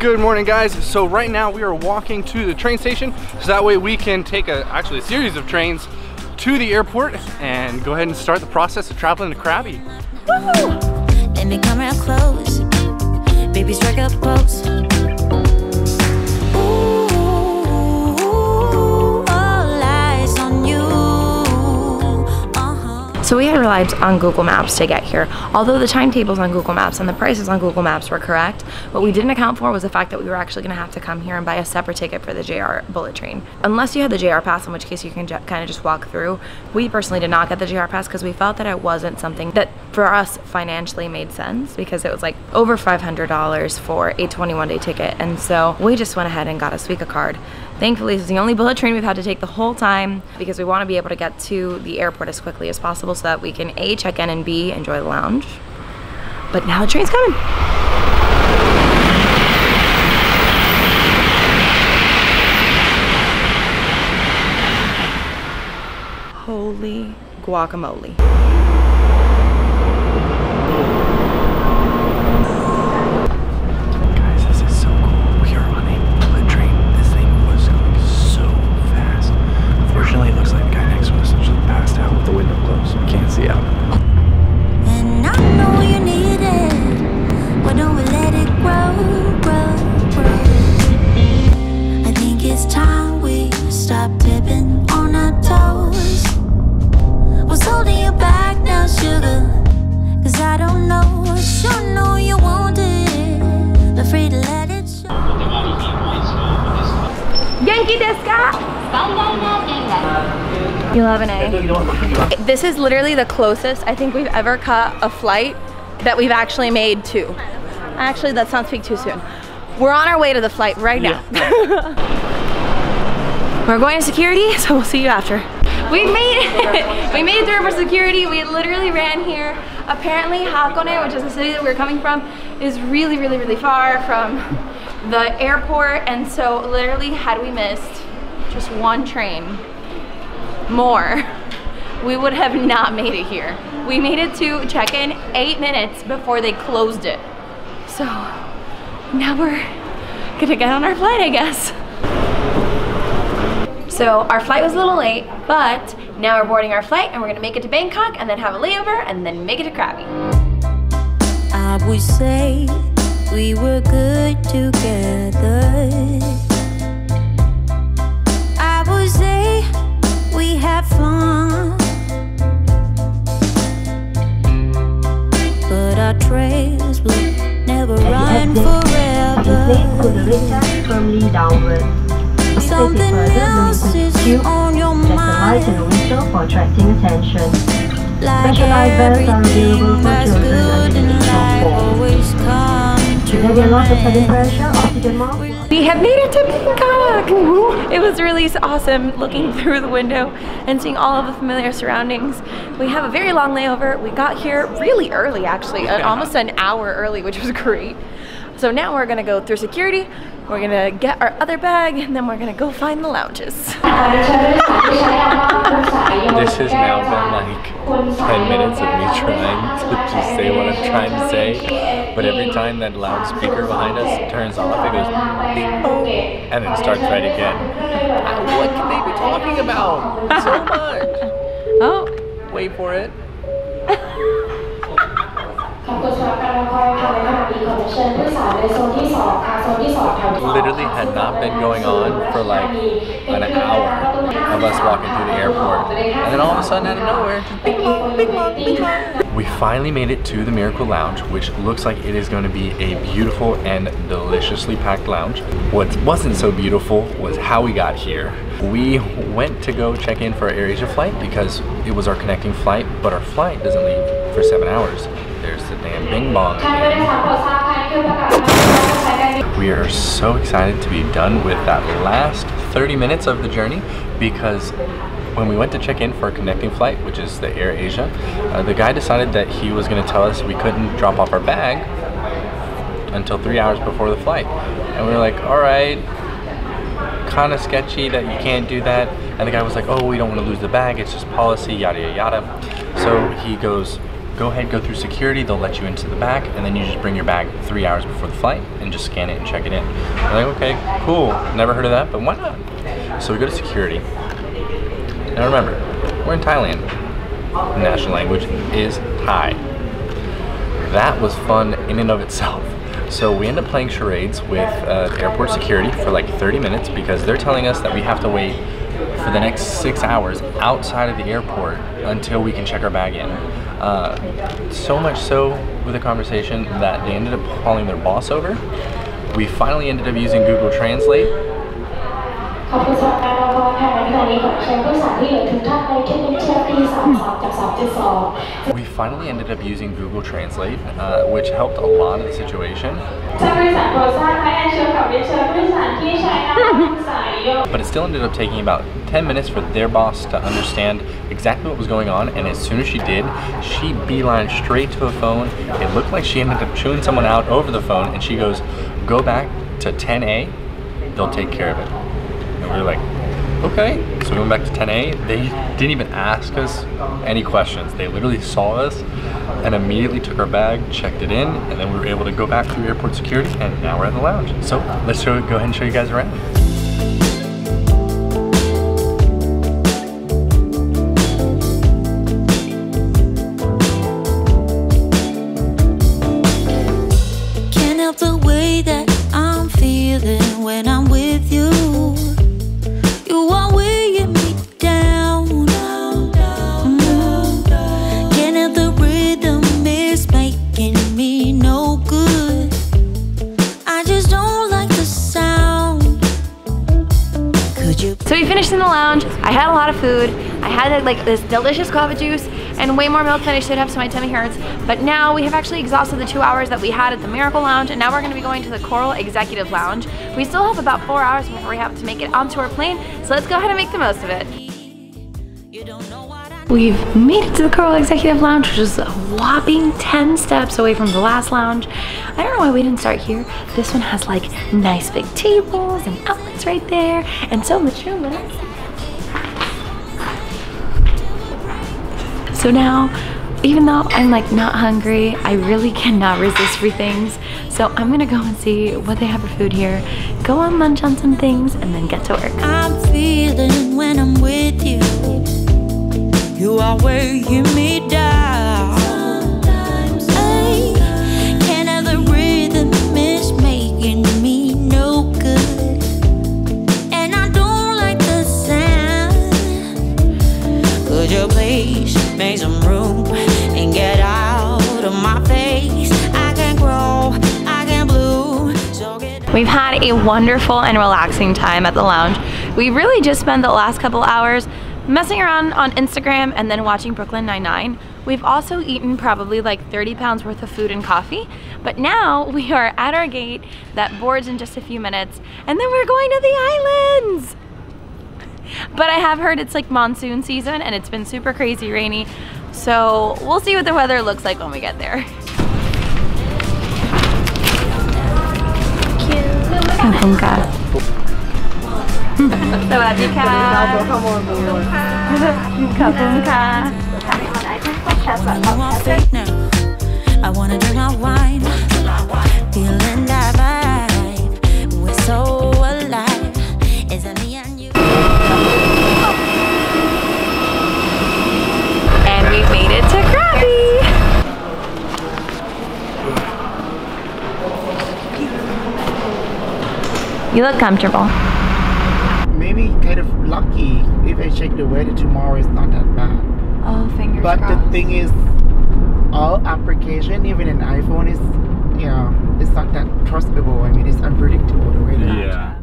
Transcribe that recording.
Good morning guys. So right now we are walking to the train station so that way we can take a actually a series of trains to the airport and go ahead and start the process of traveling to Krabi. Come close. Baby, strike. So we had relied on Google Maps to get here. Although the timetables on Google Maps and the prices on Google Maps were correct, what we didn't account for was the fact that we were actually going to have to come here and buy a separate ticket for the JR bullet train. Unless you had the JR pass, in which case you can kind of just walk through. We personally did not get the JR pass because we felt that it wasn't something that for us financially made sense because it was like over $500 for a 21 day ticket. And so we just went ahead and got a Suica card. Thankfully, this is the only bullet train we've had to take the whole time because we want to be able to get to the airport as quickly as possible so that we can A, check in and B, enjoy the lounge. But now the train's coming. Holy guacamole. Yankee Deska! 11A. This is literally the closest I think we've ever cut a flight that we've actually made to. Actually, that sounds speak too soon. We're on our way to the flight right now. We're going to security, so we'll see you after. We made it! We made it through for security. We literally ran here. Apparently Hakone, which is the city that we're coming from, is really, really, really far from the airport. And so literally had we missed just one train more, we would have not made it here. We made it to check-in eight minutes before they closed it. So now we're gonna get on our flight, I guess. So our flight was a little late, but now we're boarding our flight and we're gonna make it to Bangkok and then have a layover and then make it to Krabi. I would say we were good together. I would say we had fun. But our trails will never run forever. firmly downwards. Please Something else is to the tube. on your Check the lights and the mind. for attracting attention. Like Special light bells are available everything that's good in the age of life always comes We have made it to Bangkok! It was really awesome looking through the window and seeing all of the familiar surroundings. We have a very long layover. We got here really early actually, uh, almost an hour early, which was great. So now we're gonna go through security, we're gonna get our other bag, and then we're gonna go find the lounges. This has now been like 10 minutes of me trying to just say what I'm trying to say. But every time that loudspeaker behind us turns off, it goes beep, and then starts right again. What can they be talking about? So much. Oh, Wait for it. Literally had not been going on for like an hour of us walking through the airport. And then all of a sudden, out of nowhere. We finally made it to the Miracle Lounge, which looks like it is going to be a beautiful and deliciously packed lounge. What wasn't so beautiful was how we got here. We went to go check in for our AirAsia flight because it was our connecting flight, but our flight doesn't leave for seven hours. There's the damn bing bong. We are so excited to be done with that last 30 minutes of the journey because when we went to check in for a connecting flight, which is the Air Asia, uh, the guy decided that he was going to tell us we couldn't drop off our bag until three hours before the flight. And we were like, all right, kind of sketchy that you can't do that. And the guy was like, oh, we don't want to lose the bag. It's just policy, yada, yada, yada. So he goes, go ahead, go through security. They'll let you into the back, and then you just bring your bag three hours before the flight and just scan it and check it in. We're like, okay, cool. Never heard of that, but why not? So we go to security. Now remember, we're in Thailand. The national language is Thai. That was fun in and of itself. So we end up playing charades with uh, airport security for like 30 minutes because they're telling us that we have to wait for the next six hours outside of the airport until we can check our bag in. Uh, so much so with the conversation that they ended up calling their boss over. We finally ended up using Google Translate we finally ended up using Google Translate, uh, which helped a lot of the situation. but it still ended up taking about 10 minutes for their boss to understand exactly what was going on, and as soon as she did, she beeline straight to a phone. It looked like she ended up chewing someone out over the phone, and she goes, go back to 10A, they'll take care of it. And we were like, Okay. So we went back to 10A. They didn't even ask us any questions. They literally saw us and immediately took our bag, checked it in, and then we were able to go back through airport security. And now we're at the lounge. So let's show, go ahead and show you guys around. Had like this delicious coffee juice and way more milk than I should have, so my tummy hurts. But now we have actually exhausted the two hours that we had at the Miracle Lounge, and now we're gonna be going to the Coral Executive Lounge. We still have about four hours before we have to make it onto our plane, so let's go ahead and make the most of it. We've made it to the Coral Executive Lounge, which is a whopping 10 steps away from the last lounge. I don't know why we didn't start here. This one has like nice big tables and outlets right there, and so much room. So now, even though I'm like not hungry, I really cannot resist free things. So I'm gonna go and see what they have for food here, go on lunch on some things, and then get to work. I'm feeling when I'm with you. You are weighing me down. Some room and get out of my face? I can grow, I can. So We've had a wonderful and relaxing time at the lounge. We really just spent the last couple hours messing around on Instagram and then watching Brooklyn Nine-Nine. We've also eaten probably like 30 pounds worth of food and coffee, but now we are at our gate that boards in just a few minutes, and then we're going to the islands. But I have heard it's like monsoon season and it's been super crazy rainy, so we'll see what the weather looks like when we get there. I wanna do my wine. You look comfortable. maybe kind of lucky if I check the weather tomorrow is not that bad. Oh, fingers But the thing is, all application, even an iPhone, is yeah, it's not that trustable. I mean, it's unpredictable the weather. Yeah.